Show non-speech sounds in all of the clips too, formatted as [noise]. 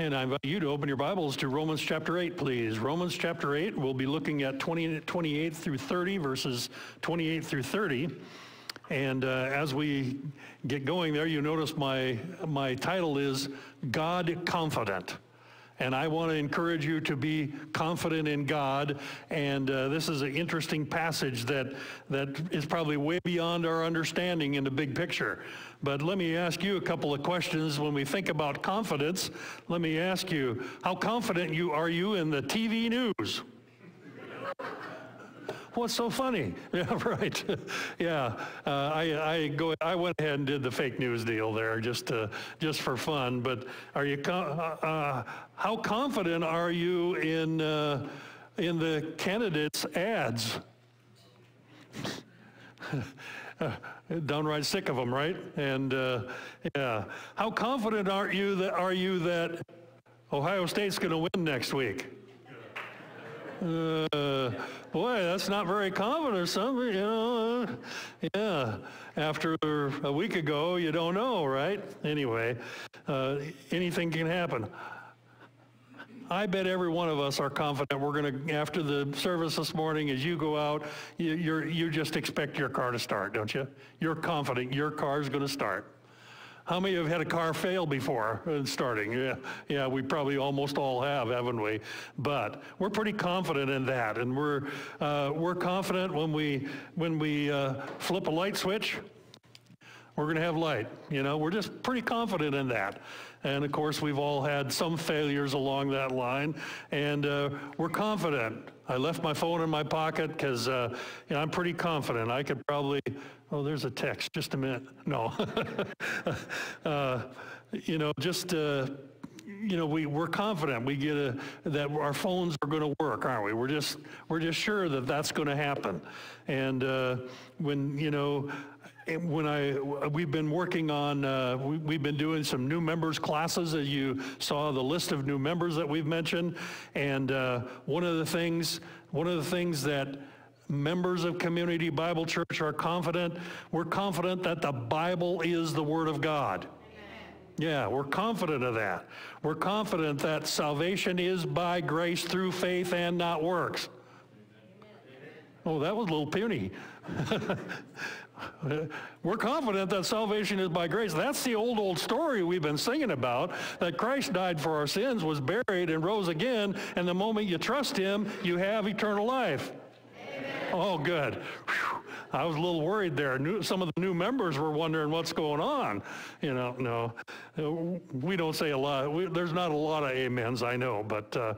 And I invite you to open your Bibles to Romans chapter 8, please. Romans chapter 8, we'll be looking at 20, 28 through 30, verses 28 through 30. And uh, as we get going there, you notice my, my title is God Confident. And I want to encourage you to be confident in God. And uh, this is an interesting passage that, that is probably way beyond our understanding in the big picture. But let me ask you a couple of questions when we think about confidence. Let me ask you, how confident you are you in the TV news? What's so funny? [laughs] Yeah, right. [laughs] yeah, uh, I, I go. I went ahead and did the fake news deal there, just uh, just for fun. But are you? Uh, uh, how confident are you in uh, in the candidates' ads? [laughs] downright sick of them, right? And uh, yeah, how confident are you that are you that Ohio State's going to win next week? Uh, boy, that's not very confident or something, you know. yeah, after a week ago, you don't know, right? Anyway, uh, anything can happen. I bet every one of us are confident we're going to, after the service this morning, as you go out, you you just expect your car to start, don't you? You're confident your car is going to start. How many have had a car fail before starting? Yeah, yeah, we probably almost all have, haven't we? But we're pretty confident in that, and we're uh, we're confident when we when we uh, flip a light switch, we're going to have light. You know, we're just pretty confident in that. And of course, we've all had some failures along that line, and uh, we're confident. I left my phone in my pocket because uh, you know, I'm pretty confident. I could probably, oh, there's a text, just a minute. No. [laughs] uh, you know, just, uh, you know, we, we're confident we get a, that our phones are going to work, aren't we? We're just, we're just sure that that's going to happen. And uh, when, you know, when I, we've been working on, uh, we, have been doing some new members classes, as you saw the list of new members that we've mentioned. And uh, one of the things, one of the things that members of Community Bible Church are confident, we're confident that the Bible is the Word of God. Yeah, we're confident of that. We're confident that salvation is by grace through faith and not works. Oh, that was a little puny. [laughs] [laughs] We're confident that salvation is by grace. That's the old, old story we've been singing about, that Christ died for our sins, was buried, and rose again, and the moment you trust him, you have eternal life. Amen. Oh, good. Whew. I was a little worried there. some of the new members were wondering what's going on. You know, no, uh, we don't say a lot. We, there's not a lot of amens, I know, but uh,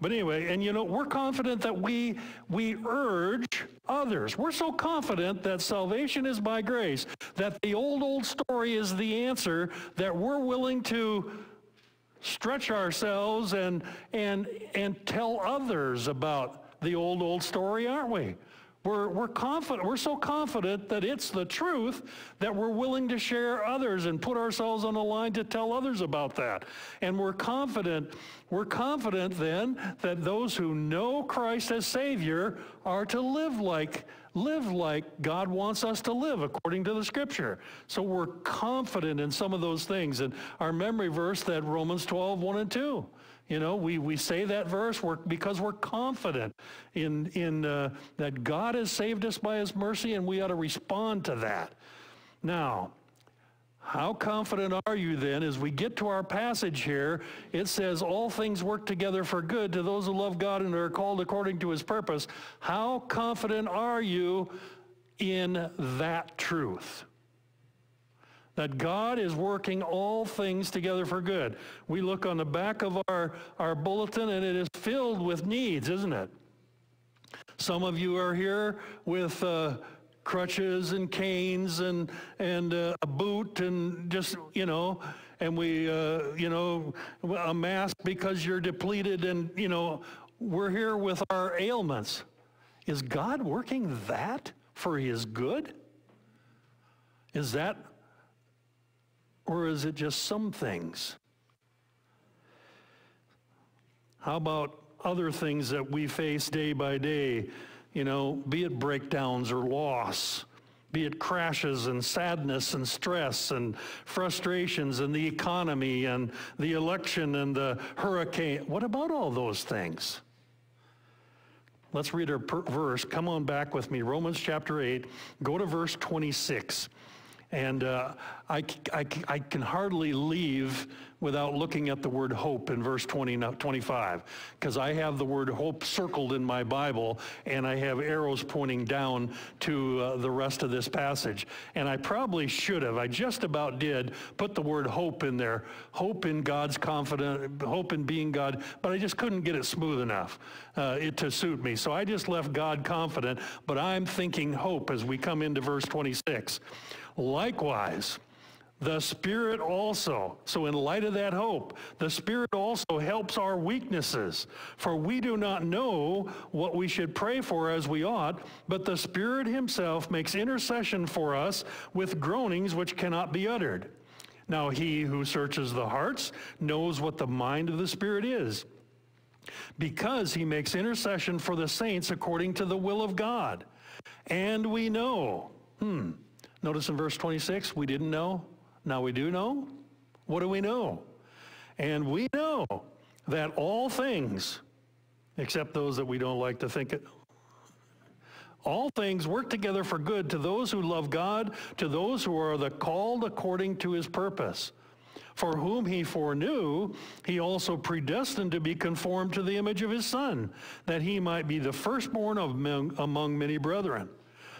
but anyway, and you know, we're confident that we we urge others. We're so confident that salvation is by grace, that the old old story is the answer, that we're willing to stretch ourselves and and and tell others about the old old story, aren't we? We're, we're confident, we're so confident that it's the truth that we're willing to share others and put ourselves on the line to tell others about that. And we're confident, we're confident then that those who know Christ as Savior are to live like live like God wants us to live according to the scripture. So we're confident in some of those things. And our memory verse that Romans 12, 1 and 2. You know, we, we say that verse we're, because we're confident in, in uh, that God has saved us by his mercy and we ought to respond to that. Now, how confident are you then as we get to our passage here? It says, All things work together for good to those who love God and are called according to his purpose. How confident are you in that truth? That God is working all things together for good. We look on the back of our, our bulletin and it is filled with needs, isn't it? Some of you are here with uh, crutches and canes and, and uh, a boot and just, you know, and we, uh, you know, a mask because you're depleted and, you know, we're here with our ailments. Is God working that for his good? Is that or is it just some things? How about other things that we face day by day? You know, be it breakdowns or loss, be it crashes and sadness and stress and frustrations and the economy and the election and the hurricane. What about all those things? Let's read our verse. Come on back with me. Romans chapter 8. Go to verse 26. And uh, I, I, I can hardly leave without looking at the word hope in verse 20, 25, because I have the word hope circled in my Bible, and I have arrows pointing down to uh, the rest of this passage. And I probably should have, I just about did, put the word hope in there. Hope in God's confident, hope in being God, but I just couldn't get it smooth enough uh, it, to suit me. So I just left God confident, but I'm thinking hope as we come into verse 26. Likewise, the Spirit also, so in light of that hope, the Spirit also helps our weaknesses. For we do not know what we should pray for as we ought, but the Spirit Himself makes intercession for us with groanings which cannot be uttered. Now, He who searches the hearts knows what the mind of the Spirit is, because He makes intercession for the saints according to the will of God. And we know, hmm, Notice in verse 26, we didn't know. Now we do know. What do we know? And we know that all things, except those that we don't like to think, it, all things work together for good to those who love God, to those who are the called according to his purpose. For whom he foreknew, he also predestined to be conformed to the image of his Son, that he might be the firstborn of among many brethren.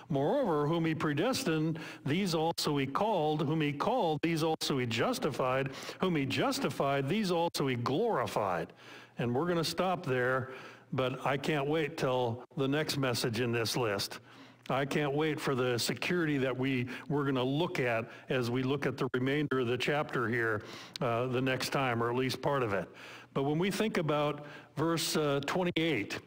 Moreover, whom he predestined, these also he called. Whom he called, these also he justified. Whom he justified, these also he glorified. And we're going to stop there, but I can't wait till the next message in this list. I can't wait for the security that we, we're going to look at as we look at the remainder of the chapter here uh, the next time, or at least part of it. But when we think about verse uh, 28,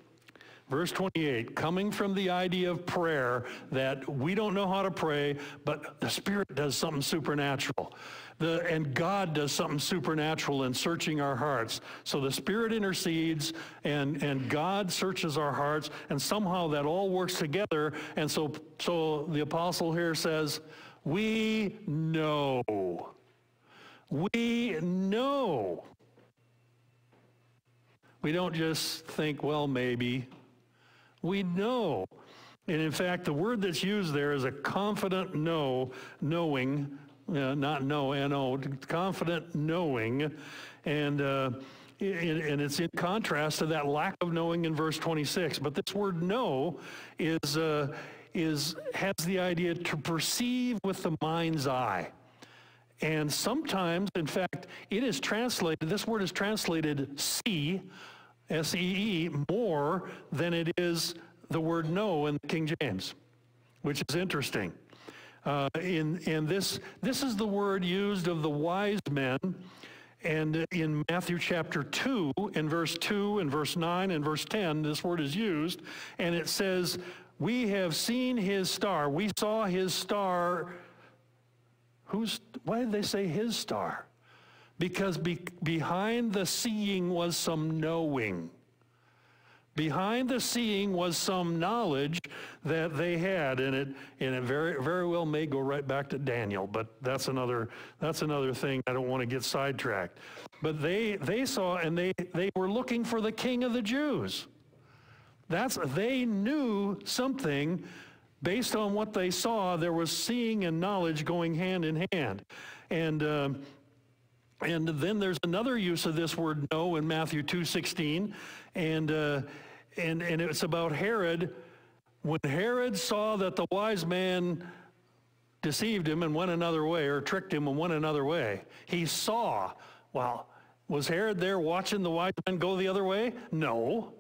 Verse 28, coming from the idea of prayer that we don't know how to pray, but the Spirit does something supernatural. The, and God does something supernatural in searching our hearts. So the Spirit intercedes and, and God searches our hearts, and somehow that all works together. And so, so the apostle here says, We know. We know. We don't just think, well, maybe. We know. And in fact, the word that's used there is a confident know, knowing, uh, not no, N-O, confident knowing. And, uh, and it's in contrast to that lack of knowing in verse 26. But this word know is, uh, is, has the idea to perceive with the mind's eye. And sometimes, in fact, it is translated, this word is translated see S-E-E, more than it is the word know in the King James, which is interesting. Uh, in, and this, this is the word used of the wise men and in Matthew chapter 2, in verse 2 and verse 9 and verse 10, this word is used, and it says, We have seen his star. We saw his star. Who's, why did they say his star? Because be, behind the seeing was some knowing. Behind the seeing was some knowledge that they had, and it and it very very well may go right back to Daniel, but that's another that's another thing. I don't want to get sidetracked. But they they saw and they they were looking for the King of the Jews. That's they knew something based on what they saw. There was seeing and knowledge going hand in hand, and. Uh, and then there's another use of this word know in Matthew 2.16, and, uh, and, and it's about Herod. When Herod saw that the wise man deceived him and went another way, or tricked him and went another way, he saw, well, was Herod there watching the wise men go the other way? No.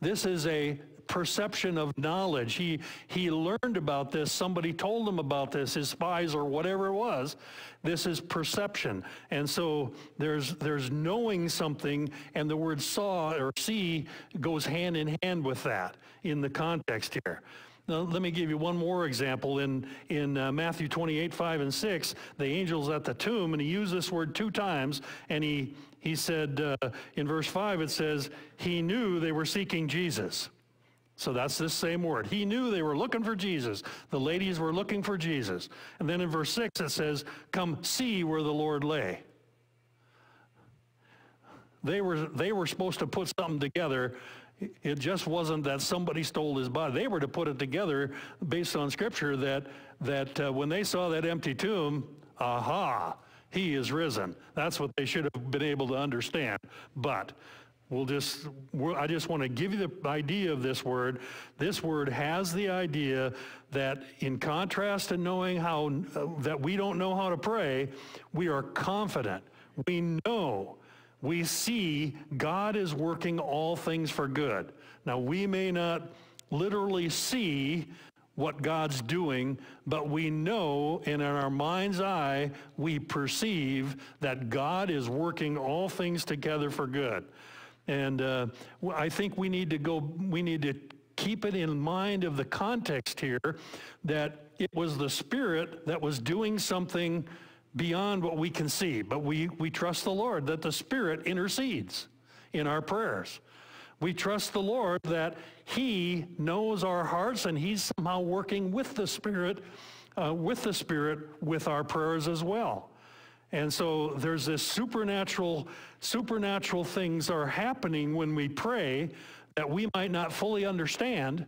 This is a perception of knowledge. He, he learned about this. Somebody told him about this, his spies or whatever it was. This is perception. And so there's, there's knowing something, and the word saw or see goes hand in hand with that in the context here. Now, let me give you one more example. In, in uh, Matthew 28, 5 and 6, the angel's at the tomb, and he used this word two times, and he, he said, uh, in verse 5, it says, he knew they were seeking Jesus. So that's this same word. He knew they were looking for Jesus. The ladies were looking for Jesus. And then in verse 6 it says, Come see where the Lord lay. They were, they were supposed to put something together. It just wasn't that somebody stole his body. They were to put it together based on scripture that, that uh, when they saw that empty tomb, aha, he is risen. That's what they should have been able to understand. But we'll just, I just want to give you the idea of this word. This word has the idea that in contrast to knowing how, uh, that we don't know how to pray, we are confident. We know, we see God is working all things for good. Now, we may not literally see what God's doing, but we know and in our mind's eye, we perceive that God is working all things together for good. And uh, I think we need to go, we need to keep it in mind of the context here that it was the Spirit that was doing something beyond what we can see. But we, we trust the Lord that the Spirit intercedes in our prayers. We trust the Lord that He knows our hearts and He's somehow working with the Spirit, uh, with the Spirit, with our prayers as well. And so there's this supernatural, supernatural things are happening when we pray that we might not fully understand,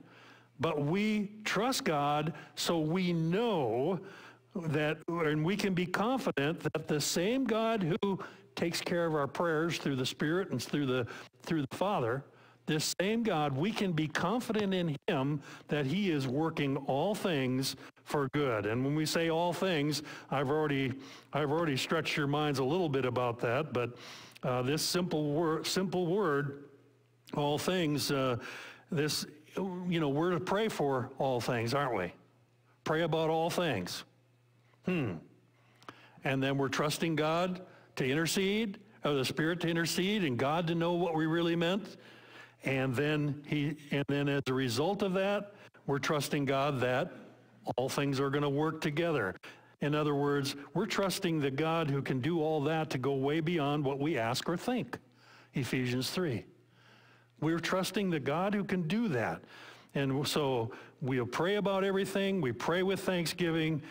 but we trust God so we know that, and we can be confident that the same God who takes care of our prayers through the Spirit and through the, through the Father, this same God, we can be confident in him that he is working all things for good. And when we say all things, I've already, I've already stretched your minds a little bit about that, but uh, this simple word, simple word, all things, uh, this, you know, we're to pray for all things, aren't we? Pray about all things. Hmm. And then we're trusting God to intercede, or the Spirit to intercede, and God to know what we really meant. And then he and then as a result of that, we're trusting God that all things are going to work together. In other words, we're trusting the God who can do all that to go way beyond what we ask or think. Ephesians 3. We're trusting the God who can do that. And so we'll pray about everything, we pray with thanksgiving,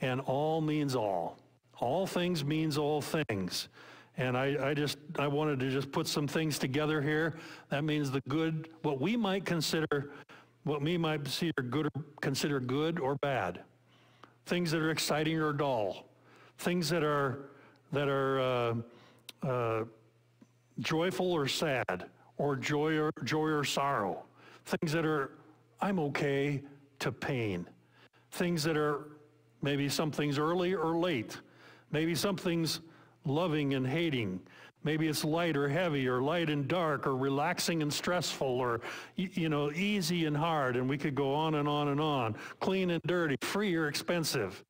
and all means all. All things means all things. And I, I, just, I wanted to just put some things together here. That means the good, what we might consider, what we might consider good, or, consider good or bad. Things that are exciting or dull. Things that are, that are uh, uh, joyful or sad, or joy or, joy or sorrow. Things that are, I'm okay, to pain. Things that are maybe some things early or late. Maybe something's loving and hating. Maybe it's light or heavy or light and dark or relaxing and stressful or, you know, easy and hard. And we could go on and on and on. Clean and dirty, free or expensive.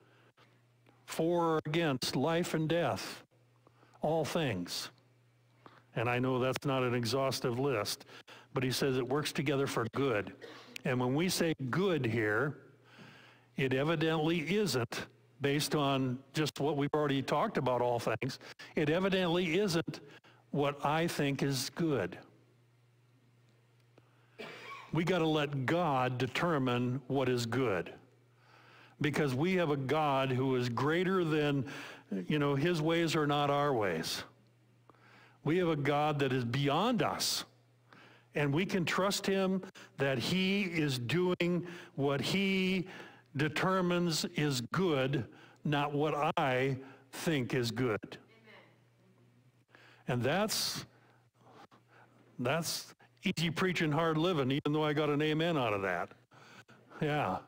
For or against, life and death. All things. And I know that's not an exhaustive list, but he says it works together for good. And when we say good here, it evidently isn't based on just what we've already talked about, all things, it evidently isn't what I think is good. We got to let God determine what is good. Because we have a God who is greater than, you know, his ways are not our ways. We have a God that is beyond us. And we can trust him that he is doing what he determines is good, not what I think is good. And that's that's easy preaching, hard living, even though I got an amen out of that. Yeah.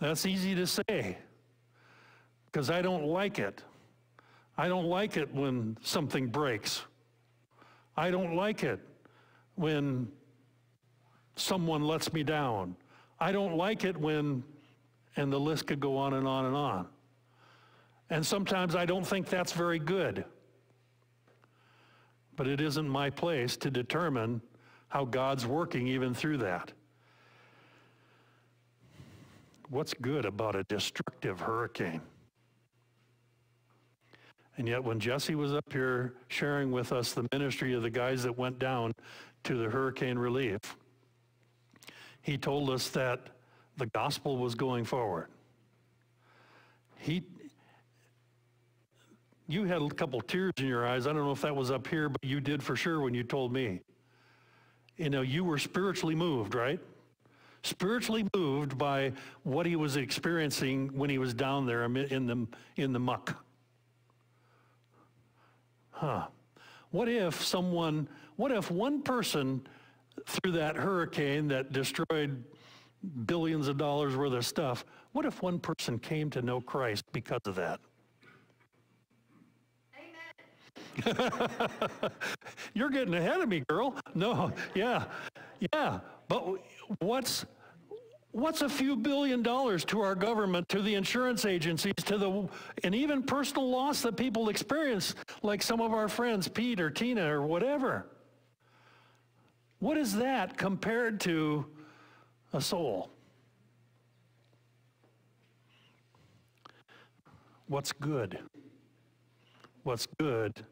That's easy to say because I don't like it. I don't like it when something breaks. I don't like it when someone lets me down. I don't like it when and the list could go on and on and on. And sometimes I don't think that's very good. But it isn't my place to determine how God's working even through that. What's good about a destructive hurricane? And yet, when Jesse was up here sharing with us the ministry of the guys that went down to the hurricane relief, he told us that the gospel was going forward. He, you had a couple tears in your eyes. I don't know if that was up here, but you did for sure when you told me. You know, you were spiritually moved, right? Spiritually moved by what he was experiencing when he was down there in the, in the muck. Huh. What if someone, what if one person through that hurricane that destroyed billions of dollars worth of stuff, what if one person came to know Christ because of that? [laughs] You're getting ahead of me, girl. No, yeah, yeah. But what's what's a few billion dollars to our government, to the insurance agencies, to the and even personal loss that people experience, like some of our friends, Pete or Tina or whatever. What is that compared to a soul? What's good? What's good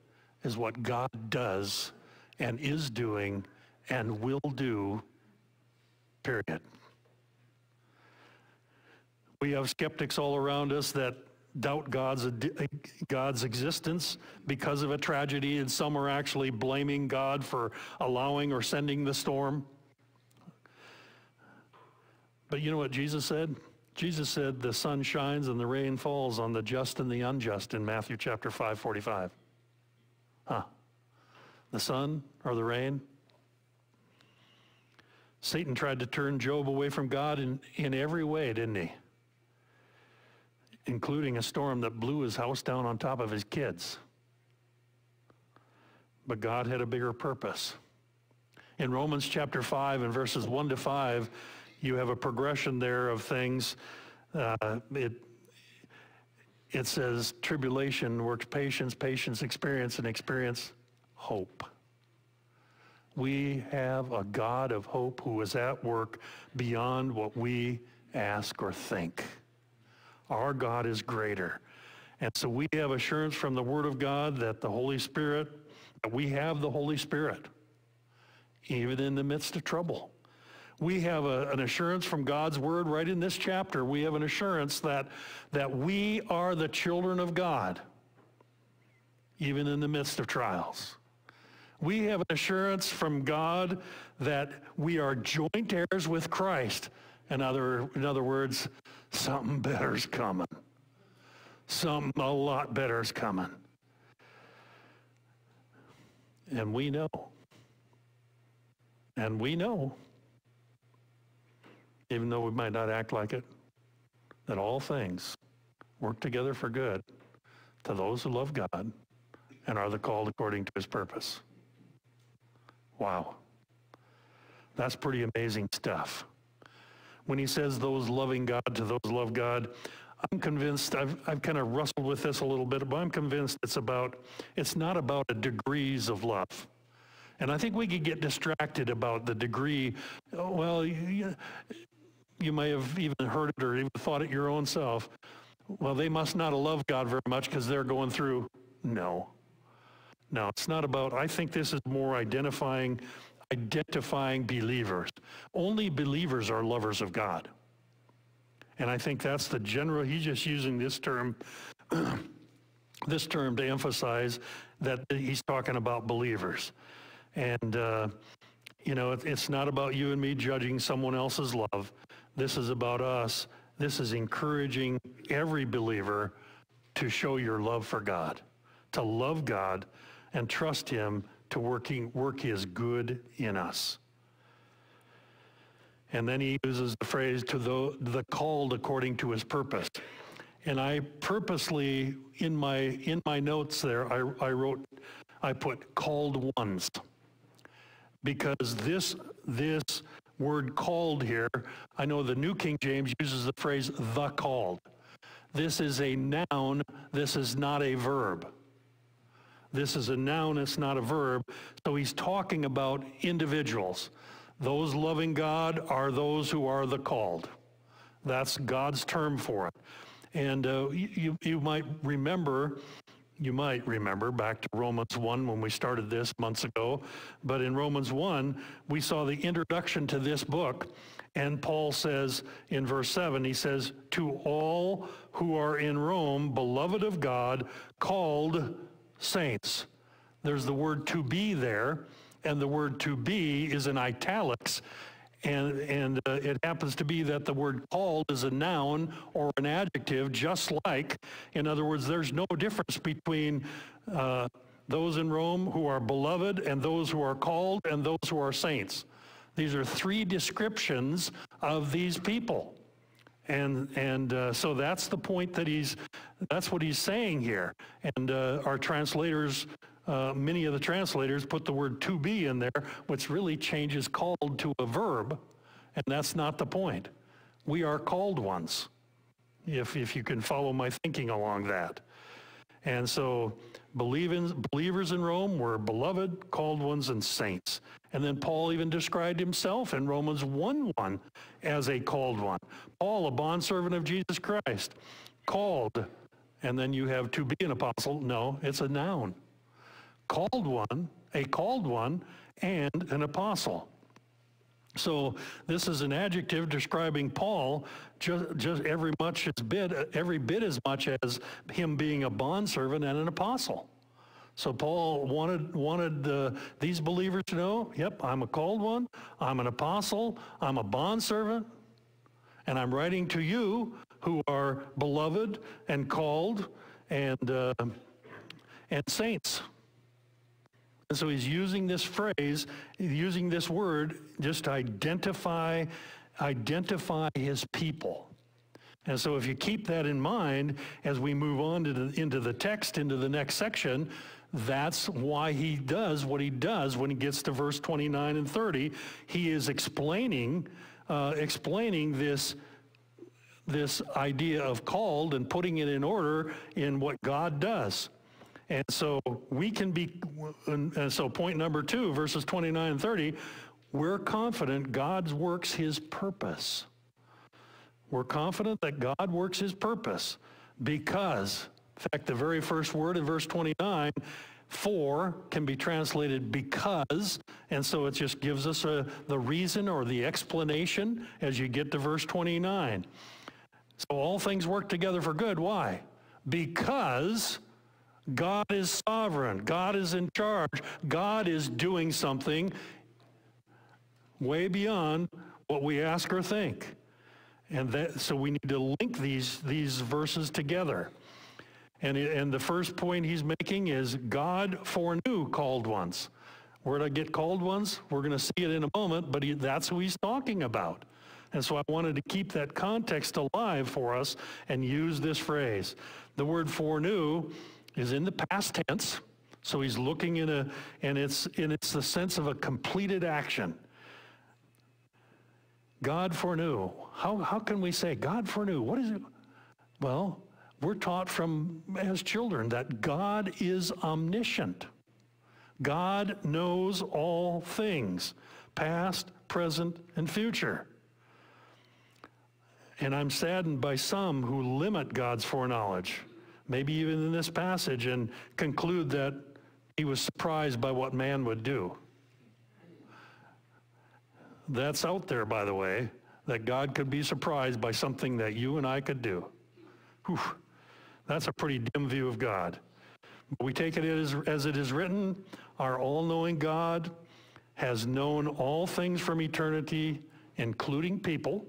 is what God does and is doing and will do, period. We have skeptics all around us that doubt God's, God's existence because of a tragedy, and some are actually blaming God for allowing or sending the storm. But you know what Jesus said? Jesus said the sun shines and the rain falls on the just and the unjust in Matthew chapter 5, 45. Huh. The sun or the rain? Satan tried to turn Job away from God in, in every way, didn't he? Including a storm that blew his house down on top of his kids. But God had a bigger purpose. In Romans chapter 5 and verses 1 to 5, you have a progression there of things. Uh, it, it says tribulation works patience, patience experience, and experience hope. We have a God of hope who is at work beyond what we ask or think. Our God is greater. And so we have assurance from the Word of God that the Holy Spirit, that we have the Holy Spirit, even in the midst of trouble we have a, an assurance from God's word right in this chapter. We have an assurance that, that we are the children of God, even in the midst of trials. We have an assurance from God that we are joint heirs with Christ. In other, in other words, something better's coming. Something a lot better's coming. And we know. And we know even though we might not act like it, that all things work together for good to those who love God and are the called according to his purpose. Wow. That's pretty amazing stuff. When he says those loving God to those love God, I'm convinced, I've, I've kind of wrestled with this a little bit, but I'm convinced it's about, it's not about a degrees of love. And I think we could get distracted about the degree, oh, well, you, you may have even heard it or even thought it your own self. Well, they must not loved God very much because they're going through. No. No, it's not about, I think this is more identifying, identifying believers. Only believers are lovers of God. And I think that's the general, he's just using this term, [clears throat] this term to emphasize that he's talking about believers. And, uh, you know, it, it's not about you and me judging someone else's love. This is about us. This is encouraging every believer to show your love for God, to love God and trust him to working, work his good in us. And then he uses the phrase to the, the called according to his purpose. And I purposely, in my, in my notes there, I, I wrote, I put called ones. Because this, this word called here, I know the New King James uses the phrase the called. This is a noun, this is not a verb. This is a noun, it's not a verb. So he's talking about individuals. Those loving God are those who are the called. That's God's term for it. And uh, you, you might remember you might remember back to Romans 1 when we started this months ago. But in Romans 1, we saw the introduction to this book. And Paul says in verse 7, he says, To all who are in Rome, beloved of God, called saints. There's the word to be there, and the word to be is in italics. And, and uh, it happens to be that the word called is a noun or an adjective, just like, in other words, there's no difference between uh, those in Rome who are beloved and those who are called and those who are saints. These are three descriptions of these people. And, and uh, so that's the point that he's, that's what he's saying here. And uh, our translators, uh, many of the translators put the word to be in there, which really changes called to a verb. And that's not the point. We are called ones, if, if you can follow my thinking along that. And so believers in Rome were beloved, called ones, and saints. And then Paul even described himself in Romans 1 1 as a called one. Paul, a bondservant of Jesus Christ, called. And then you have to be an apostle. No, it's a noun. Called one, a called one, and an apostle. So this is an adjective describing Paul just, just every much as bit, every bit as much as him being a bondservant and an apostle. So Paul wanted wanted these believers to know, yep, I'm a called one, I'm an apostle, I'm a bondservant, and I'm writing to you who are beloved and called and uh, and saints. And so he's using this phrase, using this word, just to identify, identify his people. And so if you keep that in mind as we move on to the, into the text, into the next section, that's why he does what he does when he gets to verse 29 and 30. He is explaining, uh, explaining this, this idea of called and putting it in order in what God does. And so we can be, and so point number two, verses 29 and 30, we're confident God works his purpose. We're confident that God works his purpose because, in fact, the very first word in verse 29, for can be translated because, and so it just gives us a, the reason or the explanation as you get to verse 29. So all things work together for good. Why? Because God is sovereign. God is in charge. God is doing something way beyond what we ask or think. And that, so we need to link these, these verses together. And, and the first point he's making is God foreknew called ones. Where did I get called ones? We're going to see it in a moment, but he, that's who he's talking about. And so I wanted to keep that context alive for us and use this phrase. The word foreknew is in the past tense. So he's looking in a, and it's, and it's the sense of a completed action. God foreknew. How, how can we say God foreknew? What is it? Well, we're taught from as children that God is omniscient. God knows all things, past, present, and future. And I'm saddened by some who limit God's foreknowledge maybe even in this passage, and conclude that he was surprised by what man would do. That's out there, by the way, that God could be surprised by something that you and I could do. Whew. That's a pretty dim view of God. But we take it as, as it is written, our all-knowing God has known all things from eternity, including people,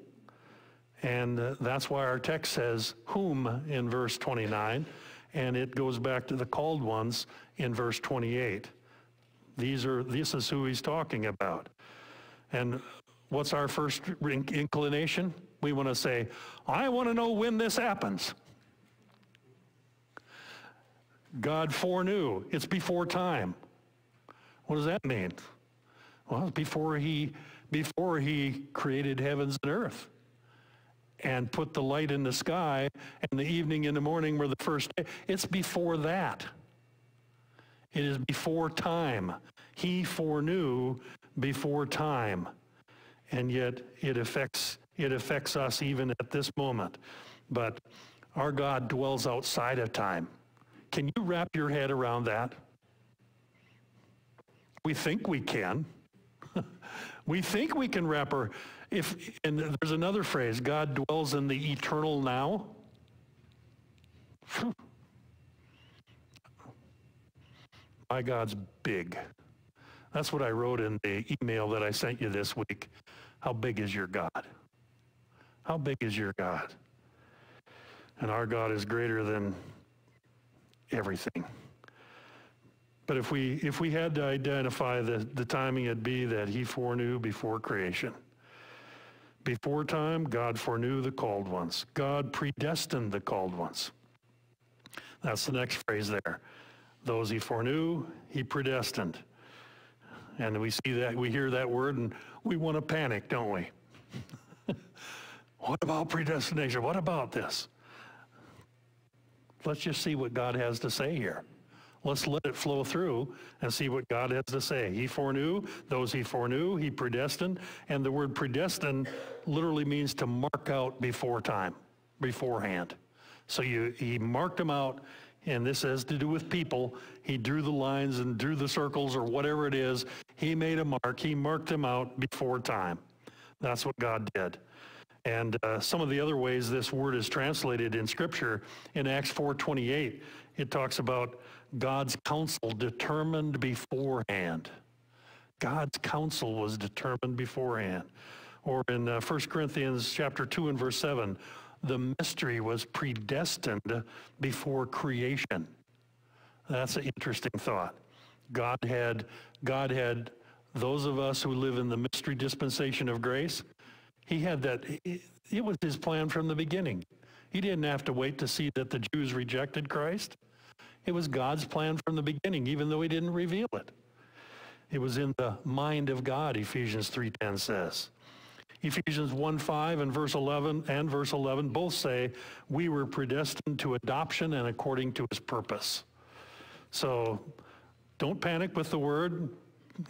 and uh, that's why our text says whom in verse 29, and it goes back to the called ones in verse 28. These are, this is who he's talking about. And what's our first inclination? We want to say, I want to know when this happens. God foreknew. It's before time. What does that mean? Well, before he, before he created heavens and earth and put the light in the sky, and the evening and the morning were the first day. It's before that. It is before time. He foreknew before time. And yet it affects, it affects us even at this moment. But our God dwells outside of time. Can you wrap your head around that? We think we can. [laughs] we think we can wrap our, if, and there's another phrase, God dwells in the eternal now. My God's big. That's what I wrote in the email that I sent you this week. How big is your God? How big is your God? And our God is greater than everything. But if we if we had to identify the, the timing, it'd be that he foreknew before creation. Before time, God foreknew the called ones. God predestined the called ones. That's the next phrase there. Those he foreknew, he predestined. And we see that, we hear that word, and we want to panic, don't we? [laughs] what about predestination? What about this? Let's just see what God has to say here. Let's let it flow through and see what God has to say. He foreknew, those he foreknew, he predestined, and the word predestined literally means to mark out before time, beforehand. So you, he marked them out, and this has to do with people. He drew the lines and drew the circles or whatever it is. He made a mark. He marked them out before time. That's what God did. And uh, some of the other ways this word is translated in Scripture, in Acts 4.28, it talks about God's counsel determined beforehand. God's counsel was determined beforehand. Or in uh, 1 Corinthians chapter 2 and verse 7, the mystery was predestined before creation. That's an interesting thought. God had, God had those of us who live in the mystery dispensation of grace, he had that, it was his plan from the beginning. He didn't have to wait to see that the Jews rejected Christ. It was God's plan from the beginning, even though he didn't reveal it. It was in the mind of God, Ephesians 3.10 says. Ephesians 1.5 and verse 11 and verse 11 both say, we were predestined to adoption and according to his purpose. So don't panic with the word.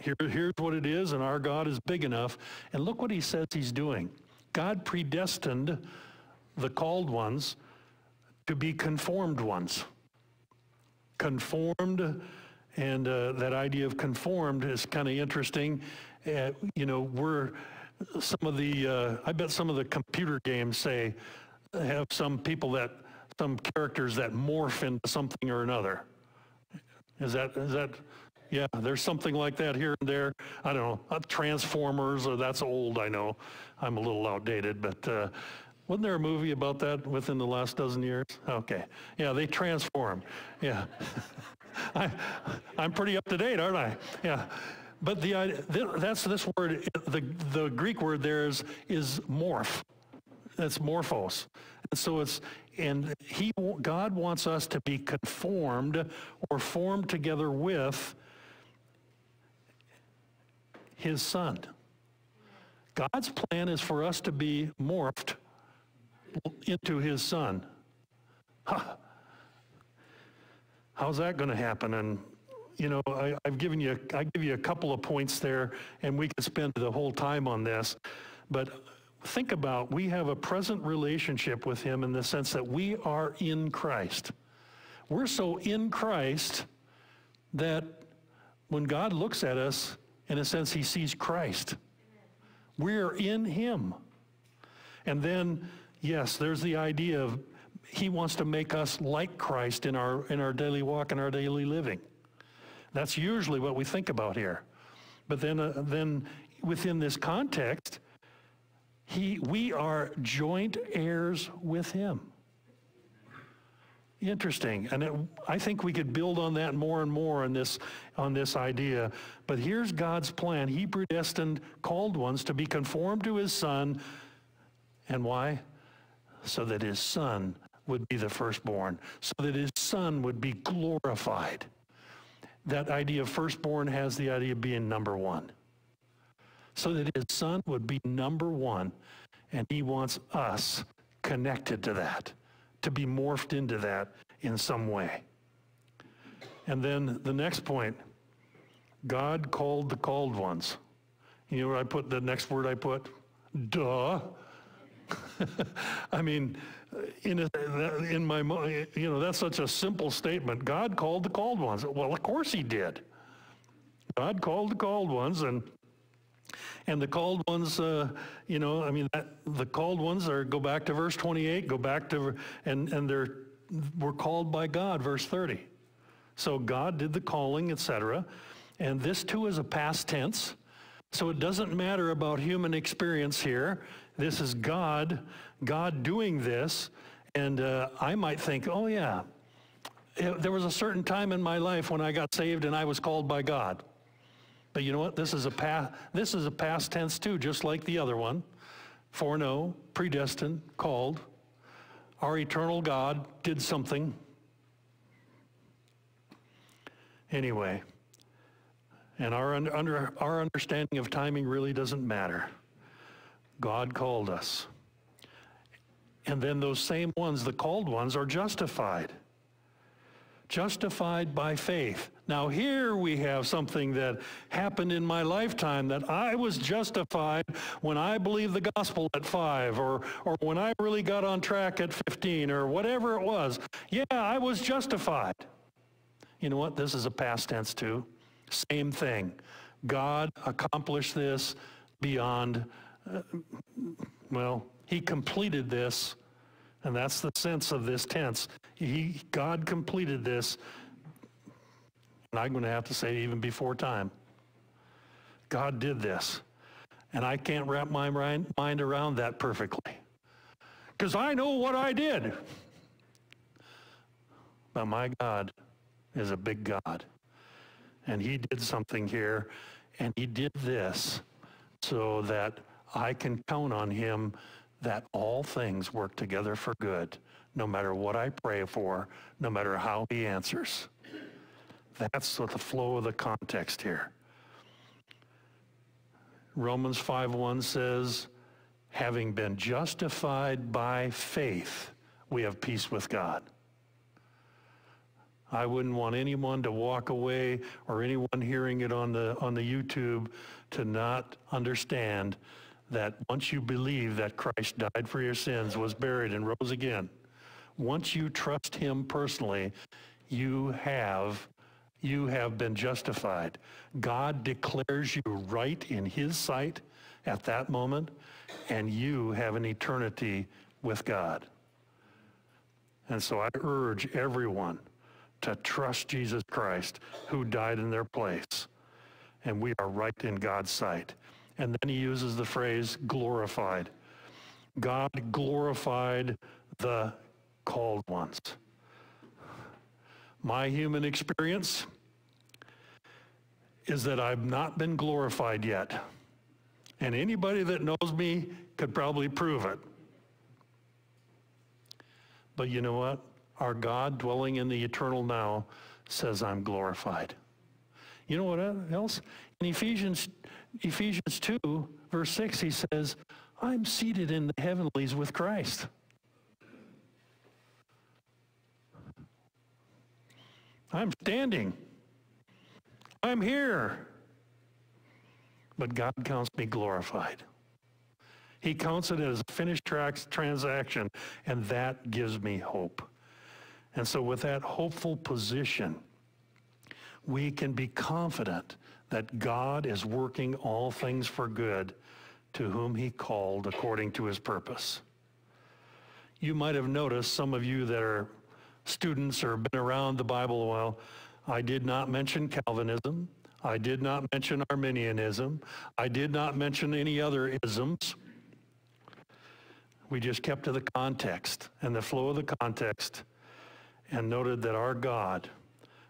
Here, here's what it is, and our God is big enough. And look what he says he's doing. God predestined the called ones to be conformed ones conformed, and uh, that idea of conformed is kind of interesting. Uh, you know, we're some of the, uh, I bet some of the computer games say, have some people that, some characters that morph into something or another. Is that, is that, yeah, there's something like that here and there. I don't know, uh, Transformers, or that's old, I know. I'm a little outdated, but uh, wasn't there a movie about that within the last dozen years? Okay. Yeah, they transform. Yeah. [laughs] I, I'm pretty up to date, aren't I? Yeah. But the that's this word, the, the Greek word there is, is morph. That's morphos. And so it's, and he, God wants us to be conformed or formed together with his son. God's plan is for us to be morphed into his son. How's that going to happen? And you know, I, have given you, I give you a couple of points there, and we could spend the whole time on this. But think about, we have a present relationship with him in the sense that we are in Christ. We're so in Christ that when God looks at us, in a sense, he sees Christ. We're in him. And then Yes, there's the idea of he wants to make us like Christ in our, in our daily walk and our daily living. That's usually what we think about here. But then, uh, then within this context, he, we are joint heirs with him. Interesting, and it, I think we could build on that more and more on this, on this idea. But here's God's plan. He predestined called ones to be conformed to his son. And why? So that his son would be the firstborn, so that his son would be glorified. That idea of firstborn has the idea of being number one. So that his son would be number one, and he wants us connected to that, to be morphed into that in some way. And then the next point God called the called ones. You know where I put the next word I put? Duh. [laughs] I mean, in, a, in my, you know, that's such a simple statement. God called the called ones. Well, of course he did. God called the called ones, and And the called ones, uh, you know, I mean, that, the called ones are, go back to verse 28, go back to, and, and they're, were called by God, verse 30. So God did the calling, etc. And this too is a past tense. So it doesn't matter about human experience here. This is God, God doing this. And uh, I might think, oh yeah, it, there was a certain time in my life when I got saved and I was called by God. But you know what? This is a past, this is a past tense too, just like the other one. Foreknow, predestined, called. Our eternal God did something. Anyway, and our, under, our understanding of timing really doesn't matter. God called us. And then those same ones, the called ones, are justified justified by faith. Now, here we have something that happened in my lifetime that I was justified when I believed the gospel at five, or, or when I really got on track at 15, or whatever it was. Yeah, I was justified. You know what? This is a past tense, too. Same thing. God accomplished this beyond, well, He completed this and that's the sense of this tense. He, God completed this, and I'm going to have to say even before time. God did this. And I can't wrap my mind around that perfectly. Because I know what I did. But my God is a big God. And he did something here, and he did this so that I can count on him that all things work together for good, no matter what I pray for, no matter how he answers. That's what the flow of the context here. Romans 5.1 says, having been justified by faith, we have peace with God. I wouldn't want anyone to walk away or anyone hearing it on the, on the YouTube to not understand that once you believe that Christ died for your sins, was buried, and rose again, once you trust him personally, you have you have been justified. God declares you right in his sight at that moment, and you have an eternity with God. And so I urge everyone to trust Jesus Christ who died in their place. And we are right in God's sight. And then he uses the phrase glorified. God glorified the called ones. My human experience is that I've not been glorified yet. And anybody that knows me could probably prove it. But you know what? Our God dwelling in the eternal now says I'm glorified. You know what else? In Ephesians Ephesians 2, verse 6, he says, I'm seated in the heavenlies with Christ. I'm standing. I'm here. But God counts me glorified. He counts it as a finished transaction, and that gives me hope. And so, with that hopeful position, we can be confident that God is working all things for good to whom he called according to his purpose. You might have noticed, some of you that are students or been around the Bible a while, I did not mention Calvinism. I did not mention Arminianism. I did not mention any other isms. We just kept to the context and the flow of the context and noted that our God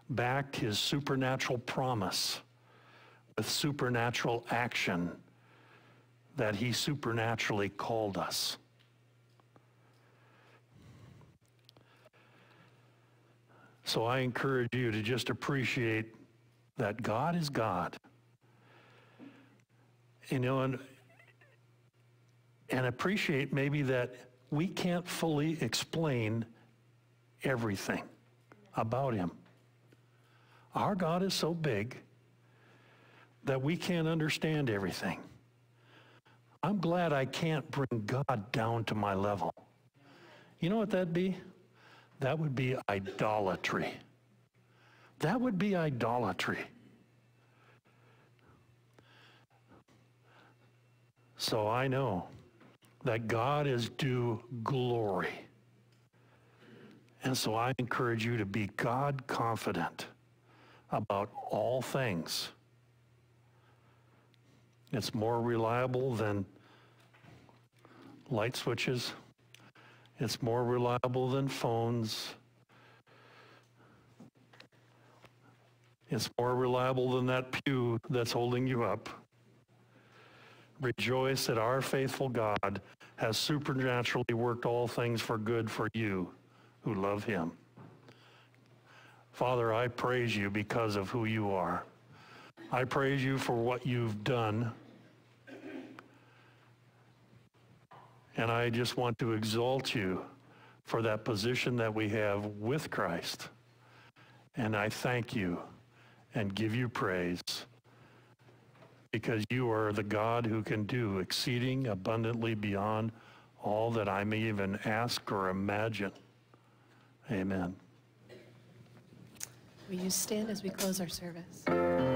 backed his supernatural promise with supernatural action that he supernaturally called us. So I encourage you to just appreciate that God is God. You know, and, and appreciate maybe that we can't fully explain everything about him. Our God is so big that we can't understand everything. I'm glad I can't bring God down to my level. You know what that'd be? That would be idolatry. That would be idolatry. So I know that God is due glory. And so I encourage you to be God confident about all things. It's more reliable than light switches. It's more reliable than phones. It's more reliable than that pew that's holding you up. Rejoice that our faithful God has supernaturally worked all things for good for you who love him. Father, I praise you because of who you are. I praise you for what you've done. And I just want to exalt you for that position that we have with Christ. And I thank you and give you praise because you are the God who can do exceeding abundantly beyond all that I may even ask or imagine. Amen. Will you stand as we close our service?